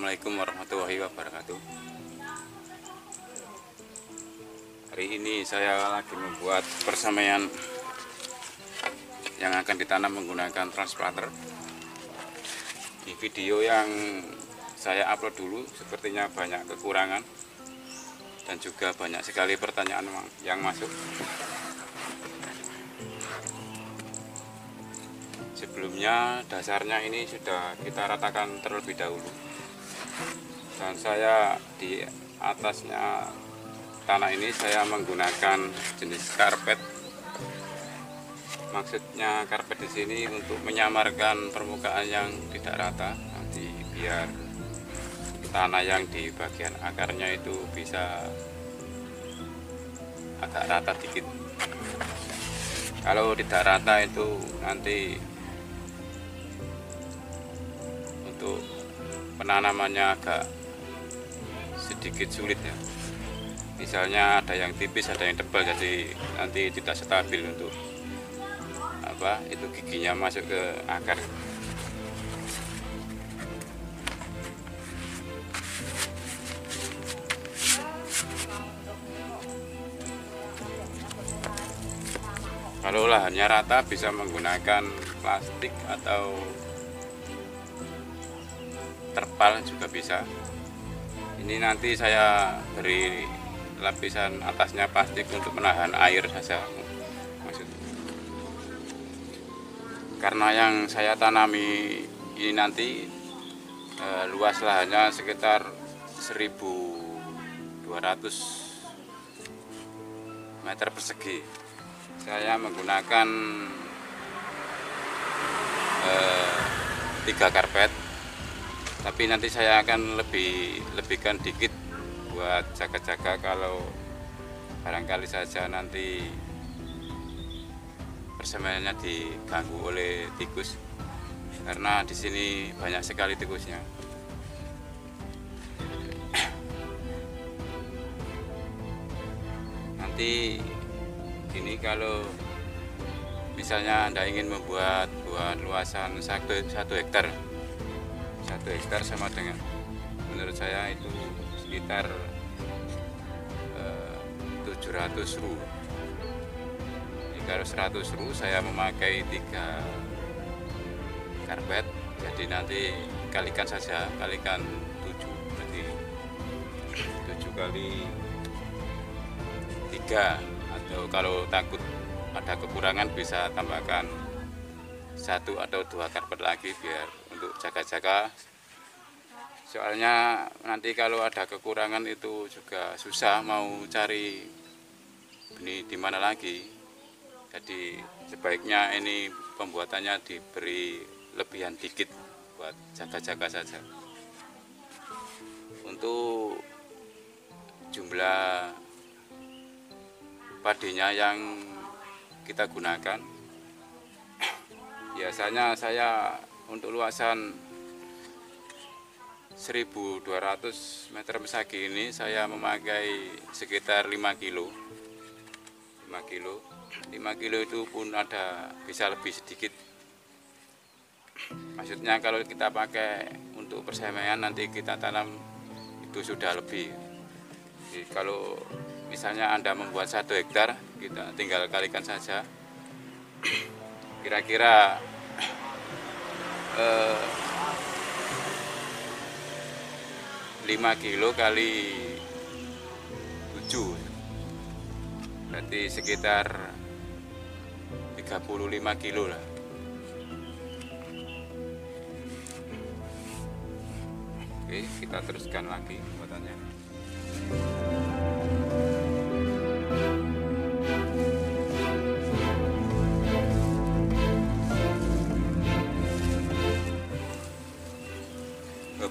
Assalamualaikum warahmatullahi wabarakatuh. Hari ini saya lagi membuat persamaian yang akan ditanam menggunakan transplanter. Di video yang saya upload dulu sepertinya banyak kekurangan dan juga banyak sekali pertanyaan yang masuk. Sebelumnya dasarnya ini sudah kita ratakan terlebih dahulu dan saya di atasnya tanah ini saya menggunakan jenis karpet. Maksudnya karpet di sini untuk menyamarkan permukaan yang tidak rata. Nanti biar tanah yang di bagian akarnya itu bisa agak rata dikit. Kalau tidak rata itu nanti untuk penanamannya agak sedikit sulit ya. Misalnya ada yang tipis ada yang tebal jadi nanti tidak stabil untuk apa itu giginya masuk ke akar. Kalau lahannya rata bisa menggunakan plastik atau terpal juga bisa ini nanti saya beri lapisan atasnya plastik untuk menahan air saja maksudnya. Karena yang saya tanami ini nanti eh, luas lahannya sekitar 1200 meter persegi. Saya menggunakan eh, tiga karpet tapi nanti saya akan lebih lebihkan dikit buat jaga-jaga kalau barangkali saja nanti persemenannya diganggu oleh tikus. Karena di sini banyak sekali tikusnya. Nanti ini kalau misalnya anda ingin membuat buat luasan satu, satu hektar satu hektar sama dengan menurut saya itu sekitar eh, 700 ru. Kalau 100 ru saya memakai tiga karpet jadi nanti kalikan saja kalikan 7 berarti 7 kali 3 atau kalau takut ada kekurangan bisa tambahkan satu atau dua karpet lagi biar untuk jaga-jaga. Soalnya nanti kalau ada kekurangan itu juga susah mau cari benih di mana lagi. Jadi sebaiknya ini pembuatannya diberi lebihan dikit buat jaga-jaga saja. Untuk jumlah padinya yang kita gunakan biasanya saya untuk luasan 1200 meter persegi ini saya memakai sekitar 5 kilo. 5 kilo. 5 kilo itu pun ada bisa lebih sedikit. Maksudnya kalau kita pakai untuk persemaian nanti kita tanam itu sudah lebih. Jadi kalau misalnya anda membuat satu hektar kita tinggal kalikan saja. Kira-kira eh, 5 kilo kali 7 berarti sekitar 35 kilo lah. Oke kita teruskan lagi buatannya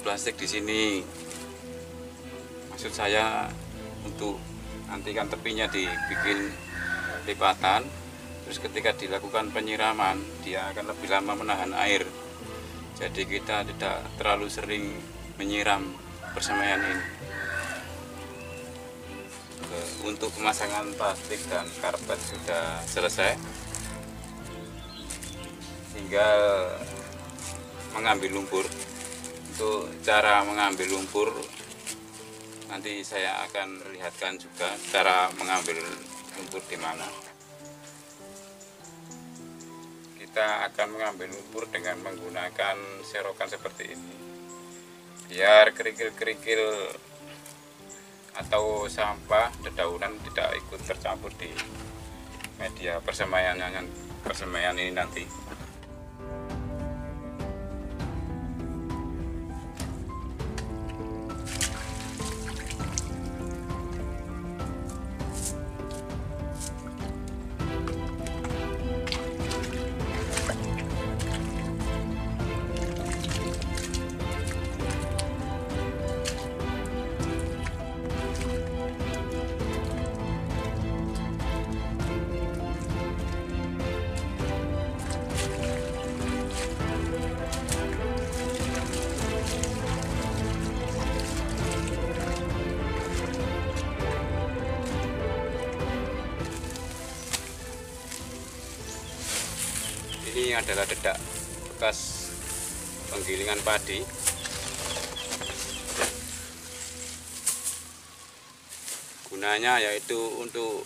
plastik di sini. Maksud saya untuk nanti kan tepinya dibikin lipatan terus ketika dilakukan penyiraman dia akan lebih lama menahan air. Jadi kita tidak terlalu sering menyiram persemaian ini. Untuk pemasangan plastik dan karpet sudah selesai. Tinggal mengambil lumpur untuk cara mengambil lumpur. Nanti saya akan lihatkan juga cara mengambil lumpur di mana. Kita akan mengambil lumpur dengan menggunakan serokan seperti ini. Biar kerikil-kerikil atau sampah dedaunan tidak ikut tercampur di media persemaian persemaian ini nanti ini adalah dedak bekas penggilingan padi. Gunanya yaitu untuk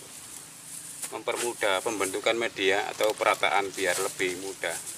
mempermudah pembentukan media atau perataan biar lebih mudah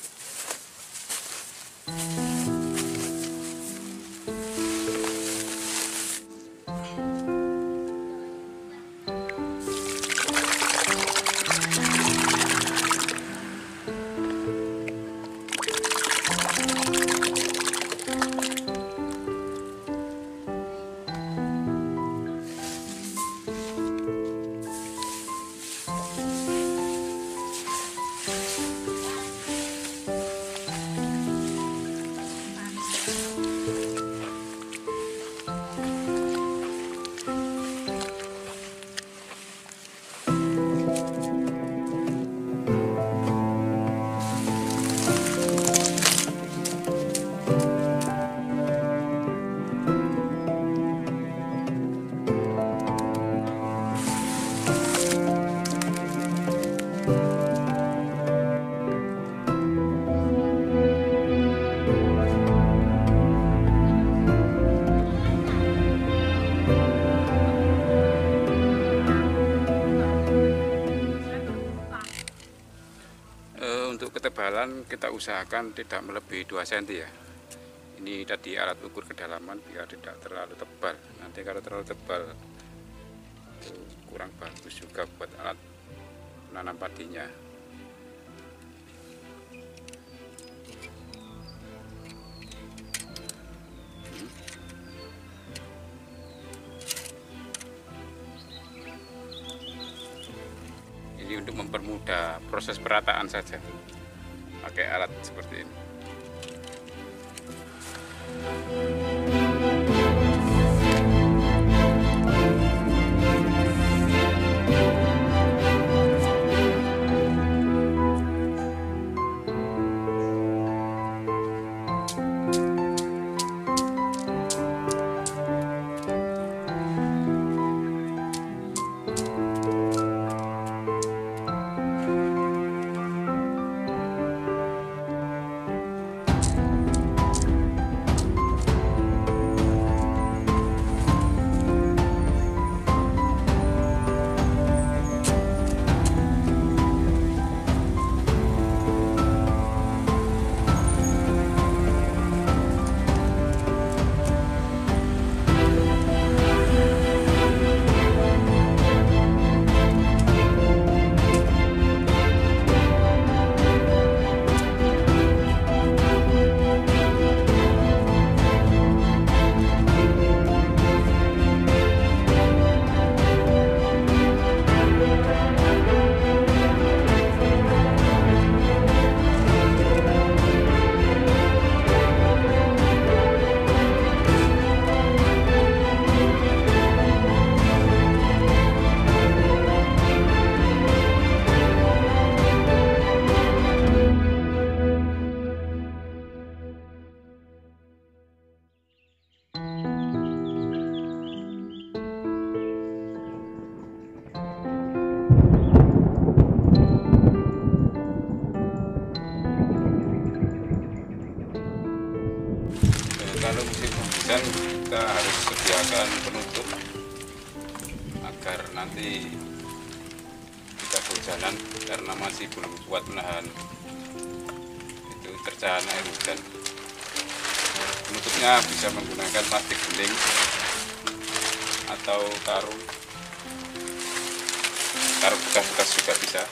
kita usahakan tidak melebihi 2 cm ya. Ini tadi alat ukur kedalaman biar tidak terlalu tebal. Nanti kalau terlalu tebal kurang bagus juga buat alat menanam padinya. Ini untuk mempermudah proses perataan saja pakai alat seperti ini hujan kita harus sediakan penutup agar nanti tidak kehujanan karena masih belum kuat menahan. Itu terjangan air hujan. Penutupnya bisa menggunakan plastik bening atau karung. Karung bekas-bekas juga bisa